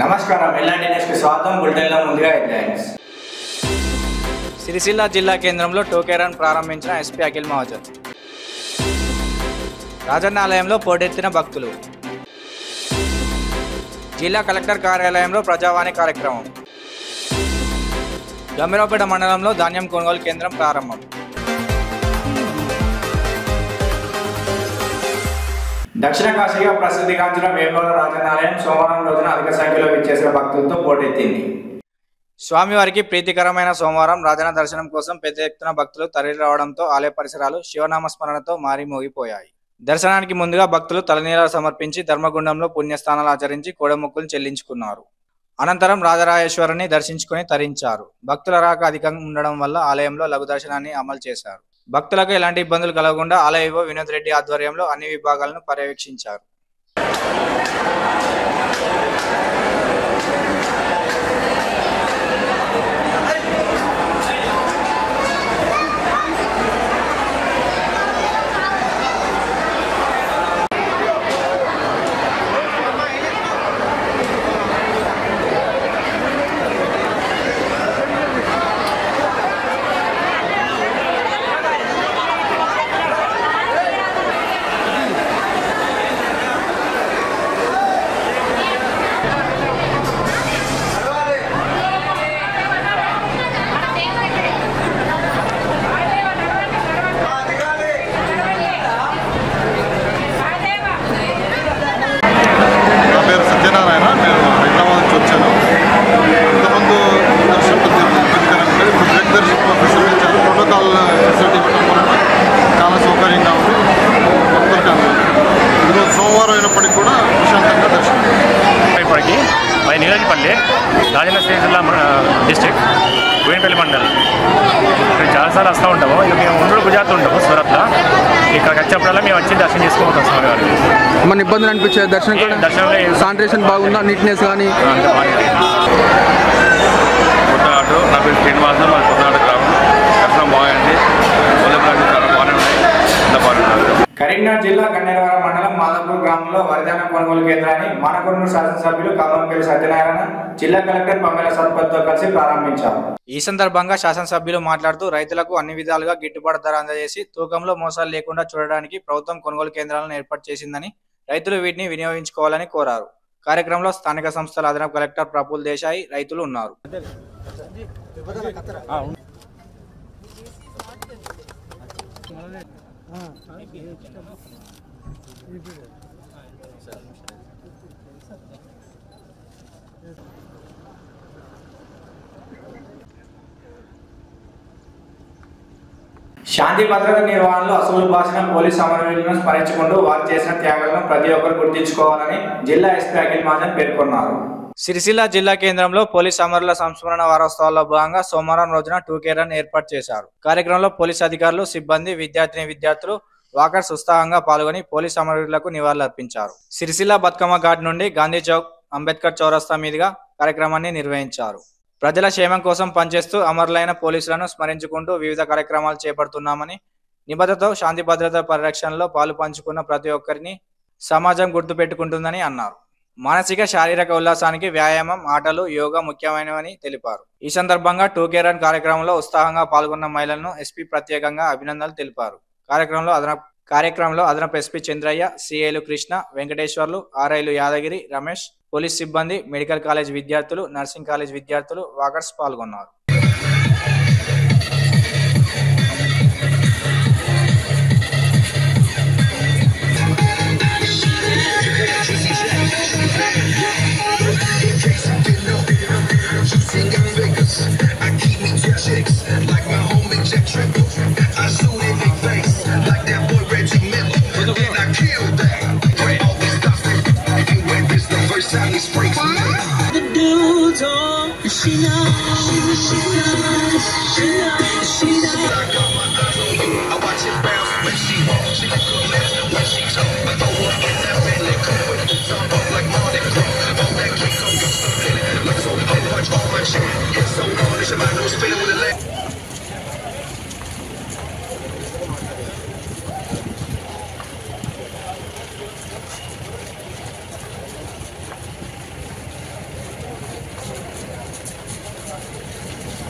నమస్కారం. ఎల్లాంటి న్యూస్కి స్వాగతం. బులెటిన్లో ముందుగా హెడ్లైన్స్. సిరిసిల్ల జిల్లా కేంద్రంలో టోకేరాన్ ప్రారంభించిన ఎస్పీ అఖిల్ మహాజన్. రాజన్నాలయంలో పోటెత్తిన భక్తులు. జిల్లా కలెక్టర్ కార్యాలయంలో ప్రజావాణి కార్యక్రమం. గంభీరావుపేట మండలంలో ధాన్యం కొనుగోలు కేంద్రం ప్రారంభం. దక్షిణ కాశీగా ప్రసిద్ధిగాంచిన వేమూల రాజనాలయం సోమవారం రోజున అధిక సంఖ్యలో విచ్చేసిన భక్తులతో పోటెత్తింది. స్వామివారికి ప్రీతికరమైన సోమవారం రాజన దర్శనం కోసం పెద్ద ఎత్తున భక్తులు తరలి రావడంతో ఆలయ పరిసరాలు శివనామ స్మరణతో మారిమోగిపోయాయి దర్శనానికి ముందుగా భక్తులు తలనీలాలు సమర్పించి ధర్మగుండంలో పుణ్యస్థానాలు ఆచరించి కోడముక్కులు చెల్లించుకున్నారు. అనంతరం రాజరాజేశ్వరుని దర్శించుకుని తరించారు. భక్తుల రాక అధికంగా ఉండడం వల్ల ఆలయంలో లఘు దర్శనాన్ని అమలు చేశారు. భక్తులకు ఎలాంటి ఇబ్బందులు కలగకుండా ఆలయ వినోద్ రెడ్డి ఆధ్వర్యంలో అన్ని విభాగాలను పర్యవేక్షించారు నా పేరు సత్యనారాయణ నేను హైదరాబాద్ నుంచి వచ్చాను ఇంతకుముందు దర్శనం కొద్దిగా ఇబ్బందికరంగా ఉండేది ఇప్పుడు బ్రేక్ దర్శనం ఫెసిలిటీ ఇచ్చారు ప్రోటోకాల్ ఫెసిలిటీ ఇవ్వడం వలన చాలా సౌకర్యంగా ఉంది భక్తులకు అందరికీ. ఈరోజు సోమవారం అయినప్పటికీ కూడా ప్రశాంతంగా దర్శనం ఇప్పటికి మై నీరజ్పల్లి రాజన్న శ్రీజిల్లా డిస్టిక్ బోయినపల్లి మండల్. ఇక్కడ చాలాసార్లు వస్తూ ఉంటాము. ఇక మేము ఉండ్రు గుజరాత్ ఉంటాము సూరత్లో ఇక్కడికి వచ్చినప్పుడల్లా మేము వచ్చి దర్శనం చేసుకుంటాం స్వామి మన ఇబ్బందులు అనిపించే దర్శనం దర్శనంలో ఏం- శానిటేషన్ బాగుందా? నీట్నెస్ కానీ కొత్తనాడు నా పేరు శ్రీనివాస మా కొత్తనాడు గ్రామం. దర్శనం బాగుంది కరీంనగర్ జిల్లా గన్నేరవరం మండలం మాధవపూర్ గ్రామంలో వరిధాన కొనుగోలు కేంద్రాన్ని మనకొండూరు శాసనసభ్యులు కల్లంపల్లి సత్యనారాయణ జిల్లా కలెక్టర్ పమ్మెల సత్పతితో కలిసి ప్రారంభించారు. ఈ సందర్భంగా శాసనసభ్యులు మాట్లాడుతూ రైతులకు అన్ని విధాలుగా గిట్టుబాటు ధర అందజేసి తూకంలో మోసాలు లేకుండా చూడడానికి ప్రభుత్వం కొనుగోలు కేంద్రాలను ఏర్పాటు చేసిందని రైతులు వీటిని వినియోగించుకోవాలని కోరారు. కార్యక్రమంలో స్థానిక సంస్థల అదనపు కలెక్టర్ ప్రఫుల్ దేశాయి రైతులు ఉన్నారు. శాంతి భద్రత నిర్వహణలో అసలు భాషణ పోలీస్ సమన్వయులను స్మరించుకుంటూ వారు చేసిన త్యాగాలను ప్రతి ఒక్కరు గుర్తించుకోవాలని జిల్లా ఎస్పీ అఖిల్ మహాజన్ పేర్కొన్నారు. సిరిసిల్ల జిల్లా కేంద్రంలో పోలీస్ అమరుల సంస్మరణ వారోత్సవాల్లో భాగంగా సోమవారం రోజున టూకే రన్ ఏర్పాటు చేశారు. కార్యక్రమంలో పోలీస్ అధికారులు సిబ్బంది విద్యార్థిని విద్యార్థులు వాకర్స్ ఉత్సాహంగా పాల్గొని పోలీస్ అమరులకు నివాళులర్పించారు సిరిసిల్ల బతుకమ్మ ఘాట్ నుండి గాంధీ చౌక్ అంబేద్కర్ చౌరస్తా మీదుగా కార్యక్రమాన్ని నిర్వహించారు. ప్రజల క్షేమం కోసం పనిచేస్తూ అమరులైన పోలీసులను స్మరించుకుంటూ వివిధ కార్యక్రమాలు చేపడుతున్నామని నిబద్ధతో శాంతి భద్రత పరిరక్షణలో పాలు పంచుకున్న ప్రతి ఒక్కరిని సమాజం గుర్తుపెట్టుకుంటుందని అన్నారు. మానసిక శారీరక ఉల్లాసానికి వ్యాయామం ఆటలు యోగా ముఖ్యమైనవని తెలిపారు. ఈ సందర్భంగా టూకే రన్ కార్యక్రమంలో ఉత్సాహంగా పాల్గొన్న మహిళలను ఎస్పీ ప్రత్యేకంగా అభినందనలు తెలిపారు. కార్యక్రమంలో అదనపు కార్యక్రమంలో అదనపు ఎస్పీ చంద్రయ్య సిఐలు కృష్ణ వెంకటేశ్వర్లు ఆర్ఐలు యాదగిరి రమేష్ పోలీస్ సిబ్బంది మెడికల్ కాలేజ్ విద్యార్థులు నర్సింగ్ కాలేజ్ విద్యార్థులు వాకర్స్ పాల్గొన్నారు. chicks, like my homie Jack Triple. I shoot in their face, like that boy Reggie Miller. Then I kill them. They always stopping. Anyway, this the first time he's springs. The dude's on, she knows, she knows.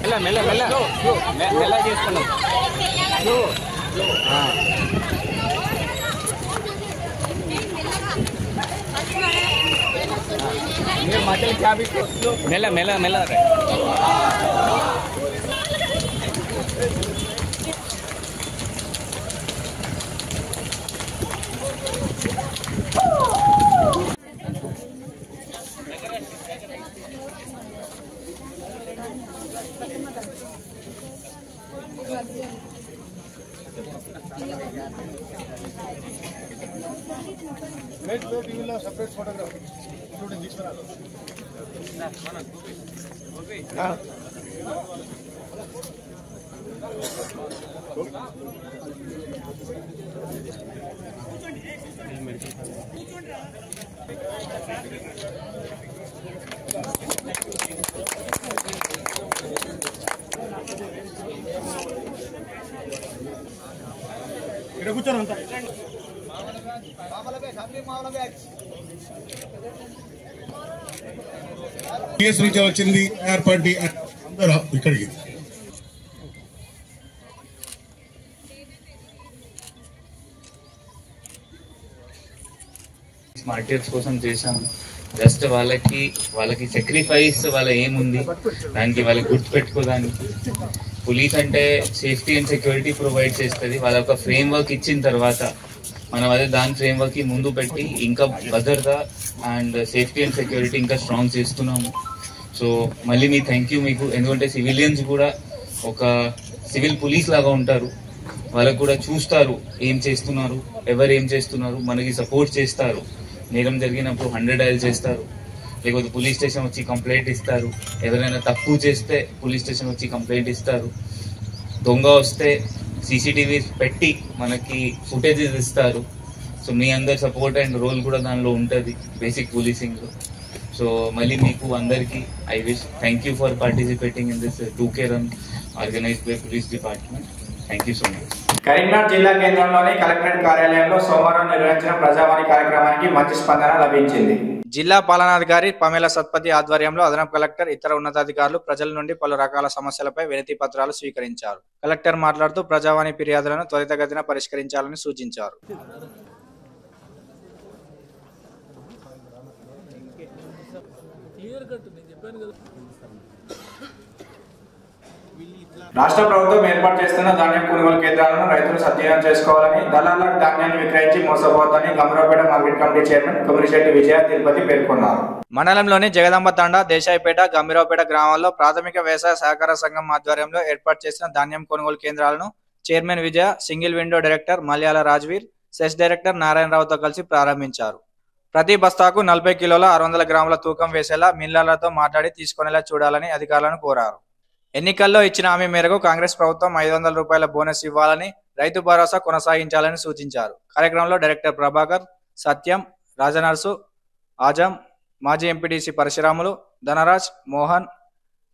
Mela, mela, mela. No, no. Mela, mela, mela. No. Ah. भी मेला मेला मेला Thank. Wait, wait, you will have separate photograph, including this one. Ah. ఇక్కడ కూర్చోను అంతా TS నుంచి వచ్చింది ఏర్పాటు అందరూ ఇక్కడికి. Markets కోసం చేశాము జస్ట్ వాళ్ళకి వాళ్ళకి సాక్రిఫైస్ వాళ్ళ ఏముంది? దానికి వాళ్ళకి గుర్తుపెట్టుకోదానికి పోలీస్ అంటే సేఫ్టీ అండ్ సెక్యూరిటీ ప్రొవైడ్ చేస్తుంది. వాళ్ళ ఒక ఫ్రేమ్ వర్క్ ఇచ్చిన తర్వాత మనం అదే దాని ఫ్రేమ్ వర్క్కి ముందు పెట్టి ఇంకా భద్రత అండ్ సేఫ్టీ అండ్ సెక్యూరిటీ ఇంకా స్ట్రాంగ్ చేస్తున్నాము. సో మళ్ళీ మీ థ్యాంక్ యూ మీకు. ఎందుకంటే సివిలియన్స్ కూడా ఒక సివిల్ పోలీస్ లాగా ఉంటారు. వాళ్ళకు కూడా చూస్తారు ఏం చేస్తున్నారు ఎవరు ఏం చేస్తున్నారు మనకి సపోర్ట్ చేస్తారు. నేరం జరిగినప్పుడు హండ్రెడ్ డయల్ చేస్తారు. లేకపోతే పోలీస్ స్టేషన్ వచ్చి కంప్లైంట్ ఇస్తారు. ఎవరైనా తప్పు చేస్తే పోలీస్ స్టేషన్ వచ్చి కంప్లైంట్ ఇస్తారు. దొంగ వస్తే సీసీటీవీ పెట్టి మనకి ఫుటేజెస్ ఇస్తారు. సో మీ అందరి సపోర్ట్ అండ్ రోల్ కూడా దానిలో ఉంటుంది బేసిక్ పోలీసింగ్లో సో మళ్ళీ మీకు అందరికీ I wish thank you for participating in this two K run organised by police department thank you so much Karimnagar జిల్లా కేంద్రంలోని కలెక్టరేట్ కార్యాలయంలో సోమవారం నిర్వహించిన ప్రజావాణి కార్యక్రమానికి మంచి స్పందన లభించింది. జిల్లా పాలనాధికారి పమేల సత్పతి ఆధ్వర్యంలో అదనపు కలెక్టర్ ఇతర ఉన్నతాధికారులు ప్రజల నుండి పలు రకాల సమస్యలపై వినతి పత్రాలు స్వీకరించారు. కలెక్టర్ మాట్లాడుతూ ప్రజావాణి ఫిర్యాదులను త్వరితగతిన పరిష్కరించాలని సూచించారు. రాష్ట్ర ప్రభుత్వం ఏర్పాటు చేస్తున్న ధాన్యం కొనుగోలు కేంద్రాలను రైతులు సద్వినియోగం చేసుకోవాలని దళాలకు ధాన్యాన్ని విక్రయించి మోసపోవద్దని గమరాపేట market committee chairman Kumirishetti Vijaya Tirupati పేర్కొన్నారు. మండలంలోని జగదంబ తండా దేశాయిపేట గంభీరావుపేట గ్రామాల్లో ప్రాథమిక వ్యవసాయ సహకార సంఘం ఆధ్వర్యంలో ఏర్పాటు చేసిన ధాన్యం కొనుగోలు కేంద్రాలను chairman Vijaya single window director మలయాళ రాజ్వీర్ సెస్ డైరెక్టర్ నారాయణరావుతో కలిసి ప్రారంభించారు. ప్రతి బస్తాకు నలభై కిలోల ఆరు వందల గ్రాముల తూకం వేసేలా మిల్లర్లతో మాట్లాడి తీసుకునేలా చూడాలని అధికారులను కోరారు. ఎన్నికల్లో ఇచ్చిన హామీ మేరకు కాంగ్రెస్ ప్రభుత్వం ఐదు వందల రూపాయల బోనస్ ఇవ్వాలని రైతు భరోసా కొనసాగించాలని సూచించారు. కార్యక్రమంలో డైరెక్టర్ ప్రభాకర్ సత్యం రాజనర్సు ఆజం మాజీ MPTC Parashuramulu Dhanraj Mohan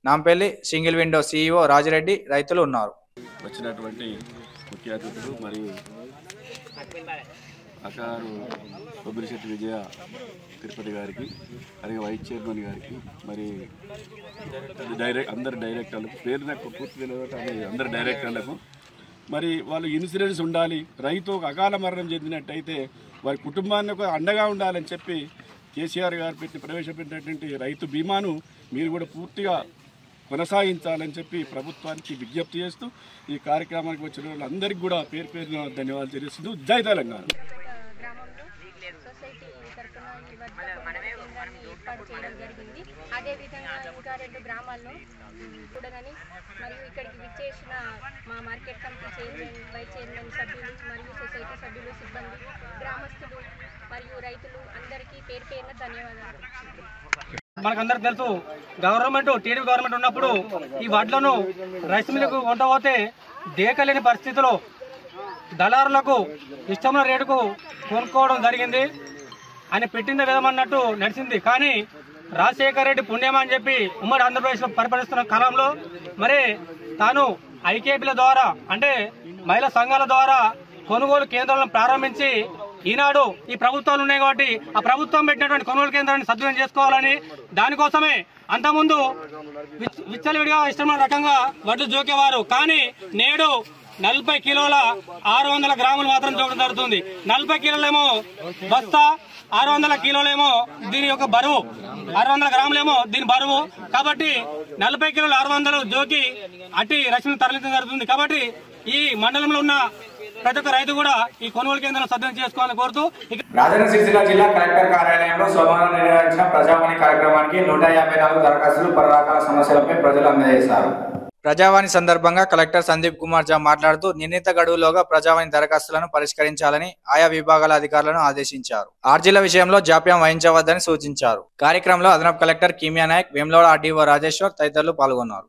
Nampally single window CEO Rajireddy రైతులు ఉన్నారు. వచ్చినటువంటి ముఖ్య అతిథులు మరియు అకారు కొబ్బరిశెట్టి విజయ తిరుపతి గారికి అలాగే వైస్ చైర్మన్ గారికి మరి డైరెక్ట్ అందరు డైరెక్టర్లకు పేరు నాకు పూర్తి తెలియదు అందరు డైరెక్టర్లకు మరి వాళ్ళు ఇన్సూరెన్స్ ఉండాలి రైతు ఒక అకాల మరణం చెందినట్టయితే వారి కుటుంబాన్ని ఒక అండగా ఉండాలని చెప్పి కేసీఆర్ గారు పెట్టి ప్రవేశపెట్టినటువంటి రైతు బీమాను మీరు కూడా పూర్తిగా కొనసాగించాలని చెప్పి ప్రభుత్వానికి విజ్ఞప్తి చేస్తూ ఈ కార్యక్రమానికి వచ్చిన వాళ్ళందరికీ కూడా పేరు పేరున ధన్యవాదాలు తెలియజేస్తూ జై తెలంగాణ. గ్రామంలో సొసైటీ తరఫున ఏర్పాటు చేయడం జరిగింది. అదేవిధంగా ఇంకా రెండు గ్రామాల్లో కూడనని మరియు ఇక్కడికి విచ్చేసిన మా market committee chairman vice chairman సభ్యులు మరియు సొసైటీ సభ్యులు సిబ్బంది గ్రామస్తులు మరియు రైతులు అందరికీ పేరు పేరున ధన్యవాదాలు. మనకందరికి తెలుసు గవర్నమెంట్ టీడీపీ గవర్నమెంట్ ఉన్నప్పుడు ఈ వడ్లను రైస్ మిల్లుకు కొంటపోతే దేకలేని పరిస్థితిలో దళారులకు ఇష్టమైన రేటుకు కొనుక్కోవడం జరిగింది. ఆయన పెట్టింది విధమన్నట్టు నడిచింది. కానీ రాజశేఖర రెడ్డి పుణ్యం అని చెప్పి ఉమ్మడి ఆంధ్రప్రదేశ్లో పరిపాలిస్తున్న కాలంలో మరి తాను ఐకేపీల ద్వారా అంటే మహిళా సంఘాల ద్వారా కొనుగోలు కేంద్రాలను ప్రారంభించి ఈనాడు ఈ ప్రభుత్వాలు ఉన్నాయి కాబట్టి ఆ ప్రభుత్వం పెట్టినటువంటి కొనుగోలు కేంద్రాన్ని సద్వినియోగం చేసుకోవాలని దానికోసమే అంతకుముందు విచ్- విచ్చలవిడిగా ఇష్టమైన రకంగా వడ్లు జోకేవారు. కానీ నేడు నలభై కిలోల ఆరు వందల గ్రాములు మాత్రం చూడడం జరుగుతుంది. నలభై కిలోలేమో బస్తా ఆరు వందల కిలోలేమో దీని యొక్క బరువు. ఆరు వందల గ్రాములేమో దీని బరువు. కాబట్టి నలభై కిలోలు ఆరు వందలు జోకి అట్టి రక్షణ తరలించడం జరుగుతుంది. కాబట్టి ఈ మండలంలో ఉన్న ప్రతి ఒక్క రైతు కూడా ఈ కొనుగోలు కేంద్రం సద్వినియోగం చేసుకోవాలని కోరుతూ రాజన్న సిరిసిల్ల జిల్లా కలెక్టర్ కార్యాలయంలో సోమవారం నిర్వహించిన ప్రజావాణి కార్యక్రమానికి నూట యాభై నాలుగు దరఖాస్తులు పలు రకాల సమస్యలపై ప్రజలు అందజేశారు. ప్రజావాణి సందర్భంగా కలెక్టర్ సందీప్ కుమార్ జా మాట్లాడుతూ నిర్ణీత గడువులోగా ప్రజావాణి దరఖాస్తులను పరిష్కరించాలని ఆయా విభాగాల అధికారులను ఆదేశించారు. ఆర్జీల విషయంలో జాప్యం వహించవద్దని సూచించారు. కార్యక్రమంలో అదనపు కలెక్టర్ కిమియా నాయక్ వేములవాడ ఆర్డీఓ రాజేశ్వర్ తదితరులు పాల్గొన్నారు.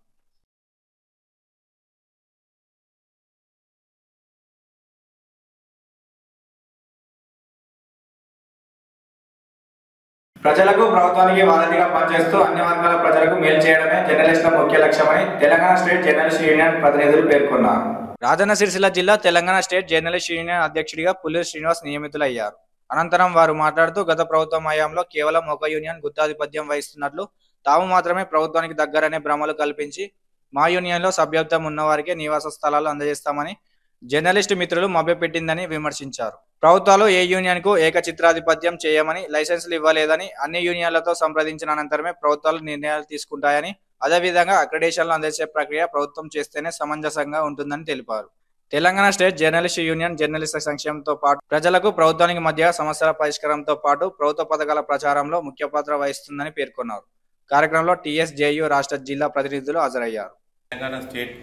ప్రజలకు ప్రభుత్వానికి వారధిగా పనిచేస్తూ అన్ని వర్గాల ప్రజలకు మేలు చేయడమే జర్నలిస్టుల ముఖ్య లక్ష్యమని తెలంగాణ స్టేట్ జర్నలిస్ట్ యూనియన్ ప్రతినిధులు పేర్కొన్నారు. రాజన్న సిరిసిల్ల జిల్లా తెలంగాణ స్టేట్ జర్నలిస్ట్ యూనియన్ అధ్యక్షుడిగా పులి శ్రీనివాస్ నియమితులయ్యారు. అనంతరం వారు మాట్లాడుతూ గత ప్రభుత్వం హయాంలో కేవలం ఒక యూనియన్ గుత్తాధిపత్యం వహిస్తున్నట్లు తాము మాత్రమే ప్రభుత్వానికి దగ్గరనే భ్రమలు కల్పించి మా యూనియన్లో సభ్యత్వం ఉన్నవారికే నివాస స్థలాలు అందజేస్తామని జర్నలిస్ట్ మిత్రులు మభ్యపెట్టిందని విమర్శించారు. ప్రభుత్వాలు ఏ యూనియన్కు ఏక చిత్రాధిపత్యం చేయమని లైసెన్సులు ఇవ్వలేదని అన్ని యూనియన్లతో సంప్రదించిన అనంతరమే ప్రభుత్వాలు నిర్ణయాలు తీసుకుంటాయని అదేవిధంగా అక్రెడేషన్లు అందించే ప్రక్రియ ప్రభుత్వం చేస్తేనే సమంజసంగా ఉంటుందని తెలిపారు. తెలంగాణ స్టేట్ జర్నలిస్ట్ యూనియన్ జర్నలిస్టుల సంక్షేమంతో పాటు ప్రజలకు ప్రభుత్వానికి మధ్య సమస్యల పరిష్కారంతో పాటు ప్రభుత్వ పథకాల ప్రచారంలో ముఖ్య పాత్ర వహిస్తుందని పేర్కొన్నారు. కార్యక్రమంలో టీఎస్ జేయు రాష్ట్ర జిల్లా ప్రతినిధులు హాజరయ్యారు. తెలంగాణ స్టేట్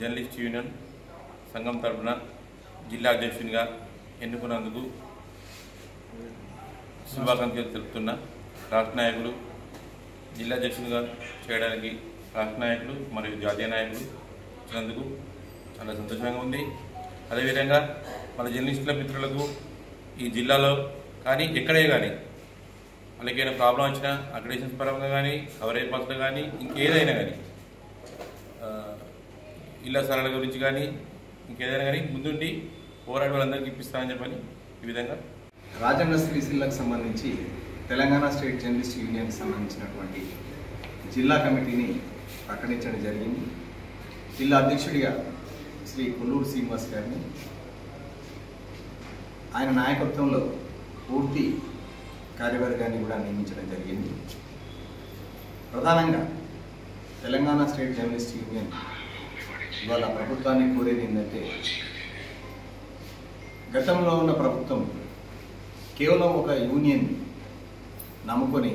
జర్నలిస్ట్ యూనియన్ సంఘం తరఫున జిల్లా అధ్యక్షునిగా ఎన్నుకున్నందుకు శుభాకాంక్షలు తెలుపుతున్న రాష్ట్ర నాయకులు జిల్లా అధ్యక్షులుగా చేయడానికి రాష్ట్ర నాయకులు మరియు జాతీయ నాయకులు ఇచ్చినందుకు చాలా సంతోషంగా ఉంది. అదేవిధంగా మన జర్నలిస్టుల మిత్రులకు ఈ జిల్లాలో కానీ ఎక్కడే కానీ వాళ్ళకైనా ప్రాబ్లం వచ్చినా అక్రిడేషన్స్ పరంగా కానీ కవరేజ్ పాస్లో కానీ ఇంకేదైనా కానీ ఇళ్ళ ఇళ్ళ స్థలాల గురించి కానీ ఇంకేదైనా కానీ ముందుండి పోరాడి వాళ్ళందరికీ ఇప్పిస్తామని చెప్పని ఈ విధంగా రాజన్న శ్రీశీలకు సంబంధించి తెలంగాణ స్టేట్ జర్నలిస్ట్ యూనియన్కి సంబంధించినటువంటి జిల్లా కమిటీని ప్రకటించడం జరిగింది. జిల్లా అధ్యక్షుడిగా శ్రీ కొల్లూరు శ్రీనివాస్ గారిని ఆయన నాయకత్వంలో పూర్తి కార్యవర్గాన్ని కూడా నియమించడం జరిగింది. ప్రధానంగా తెలంగాణ స్టేట్ జర్నలిస్ట్ యూనియన్ ఇవాళ ప్రభుత్వాన్ని కోరేది ఏంటంటే గతంలో ఉన్న ప్రభుత్వం కేవలం ఒక యూనియన్ నమ్ముకొని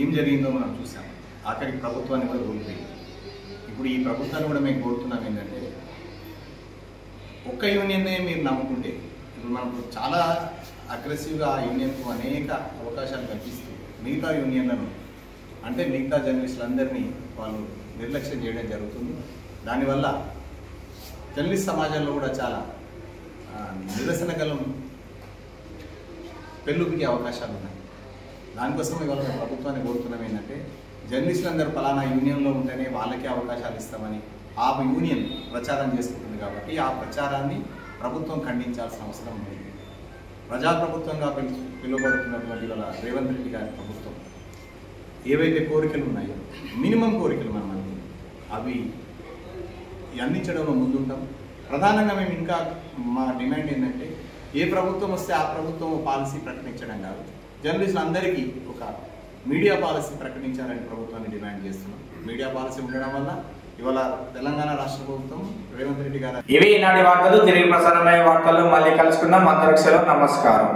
ఏం జరిగిందో మనం చూసాం. ఆఖరికి ప్రభుత్వాన్ని కూడా కోల్పోయింది. ఇప్పుడు ఈ ప్రభుత్వాన్ని కూడా మేము కోరుతున్నాం ఏంటంటే ఒక్క యూనియన్నే మీరు నమ్ముకుంటే ఇప్పుడు మనకు చాలా అగ్రెసివ్గా ఆ యూనియన్కు అనేక అవకాశాలు కల్పిస్తూ మిగతా యూనియన్లను అంటే మిగతా జర్నలిస్టులందరినీ వాళ్ళు నిర్లక్ష్యం చేయడం జరుగుతుంది. దానివల్ల జర్నలిస్ట్ సమాజంలో కూడా చాలా నిరసన గలం పెళ్ళుకి అవకాశాలు ఉన్నాయి దానికోసం ఇవాళ మేము ప్రభుత్వాన్ని కోరుతున్నాం ఏంటంటే జర్నలిస్టులు అందరూ ఫలానా యూనియన్లో ఉంటేనే వాళ్ళకే అవకాశాలు ఇస్తామని ఆ యూనియన్ ప్రచారం చేసుకుంటుంది కాబట్టి ఆ ప్రచారాన్ని ప్రభుత్వం ఖండించాల్సిన అవసరం ఉంది. ప్రజాప్రభుత్వంగా పిలు పిలువబడుతున్నటువంటి వాళ్ళ రేవంత్ రెడ్డి గారి ప్రభుత్వం ఏవైతే కోరికలు ఉన్నాయో మినిమం కోరికలు మనం అవి అందించడంలో ముందుంటాం. ప్రధానంగా మేము ఇంకా మా డిమాండ్ ఏంటంటే ఏ ప్రభుత్వం వస్తే ఆ ప్రభుత్వం పాలసీ ప్రకటించడం కాదు. జర్నలిస్టులు అందరికీ ఒక మీడియా పాలసీ ప్రకటించాలని ప్రభుత్వాన్ని డిమాండ్ చేస్తున్నాం. మీడియా పాలసీ ఉండడం వల్ల ఇవాళ తెలంగాణ రాష్ట్ర ప్రభుత్వం రేవంత్ రెడ్డి గారు ఇవి ఈనాటి వార్తలు. తిరిగి ప్రసారమయ్యే వార్తలు మళ్ళీ కలుసుకుందాం. అందరికి సెలవు నమస్కారం.